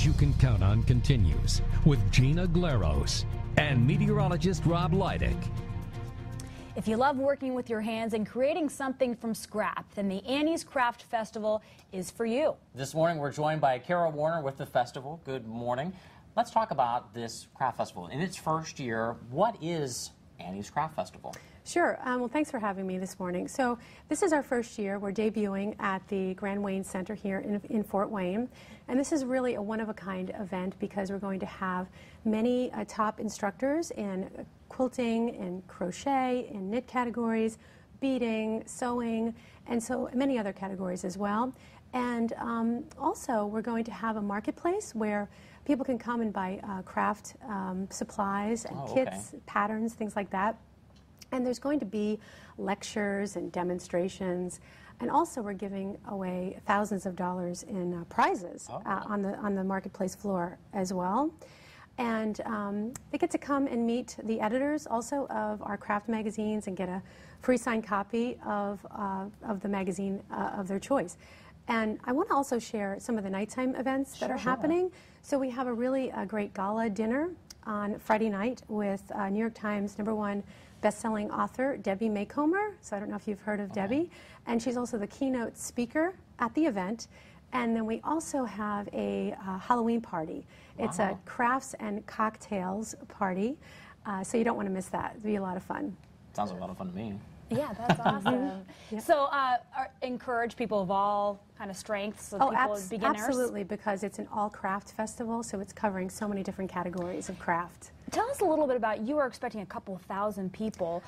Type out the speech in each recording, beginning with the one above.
knowledge you can count on continues with Gina Glaros and meteorologist Rob Leidick. If you love working with your hands and creating something from scrap, then the Annie's Craft Festival is for you. This morning we're joined by Kara Warner with the festival. Good morning. Let's talk about this craft festival. In its first year, what is Annie's Craft Festival? Sure. Um, well, thanks for having me this morning. So, this is our first year. We're debuting at the Grand Wayne Center here in, in Fort Wayne. And this is really a one of a kind event because we're going to have many uh, top instructors in quilting, and crochet, and knit categories, beading, sewing, and so many other categories as well. And um, also, we're going to have a marketplace where people can come and buy uh, craft um, supplies and Oh, kits, okay. patterns, things like that. And there's going to be lectures and demonstrations. And also, we're giving away thousands of dollars in uh, prizes Oh. uh, on, the, on the marketplace floor as well. And um, they get to come and meet the editors also of our craft magazines and get a free signed copy of, uh, of the magazine uh, of their choice. And I want to also share some of the nighttime events that are Sure. happening. So we have a really uh, great gala dinner on Friday night with uh, New York Times number one best-selling author Debbie Macomber. So I don't know if you've heard of Debbie, and she's also the keynote speaker at the event. And then we also have a uh, Halloween party. It's a crafts and cocktails party, uh, so you don't want to miss that. It'll be a lot of fun. Sounds like a lot of fun to me. Yeah, that's awesome. So, uh, are, encourage people of all kind of strengths, so Oh, people abs- beginners. absolutely, because it's an all craft festival, so it's covering so many different categories of craft. Tell us a little bit about. You are expecting a couple thousand people.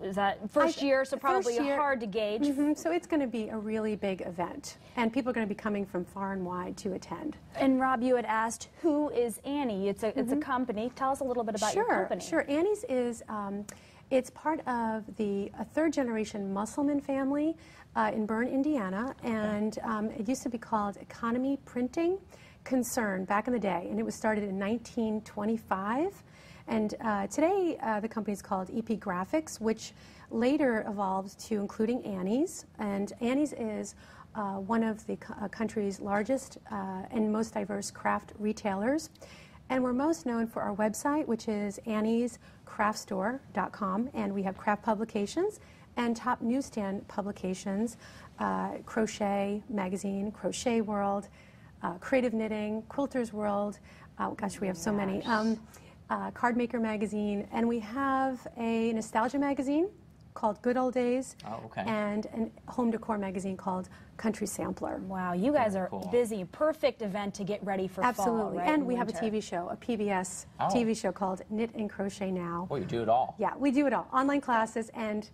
Is that first year, so probably year- hard to gauge. Mhm, So it's going to be a really big event, and people are going to be coming from far and wide to attend. And Rob, you had asked, who is Annie? It's a it's a company. Tell us a little bit about Mm-hmm. sure, your company. Sure, Annie's is um, it's part of the a third generation Musselman family uh, in Berne, Indiana, and um, it used to be called Economy Printing Concern back in the day, and it was started in 1925. And uh, today, uh, the company is called EP Graphics, which later evolved to including Annie's. And Annie's is uh, one of the uh, country's largest uh, and most diverse craft retailers. And we're most known for our website, which is anniescraftstore.com. And we have craft publications and top newsstand publications uh, Crochet Magazine, Crochet World, uh, Creative Knitting, Quilters World. Oh, gosh, we have so many. Um, uh, Card Maker Magazine. And we have a nostalgia magazine called Good Old Days. Oh, okay. And a home decor magazine called Country Sampler. Wow, you guys Very are cool. busy. Perfect event to get ready for fall. Absolutely. right, and we have a. TV show, a PBS Oh. TV show called Knit and Crochet Now. Well, you do it all. Yeah, we do it all online classes and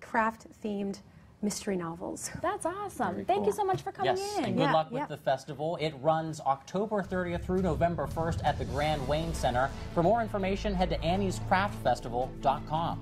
craft themed mystery novels. That's awesome. Very Thank you so much for coming Yes, in. and good Yeah, luck with yeah. the festival. It runs October 30th through November 1st at the Grand Wayne Center. For more information, head to anniescraftfestival.com.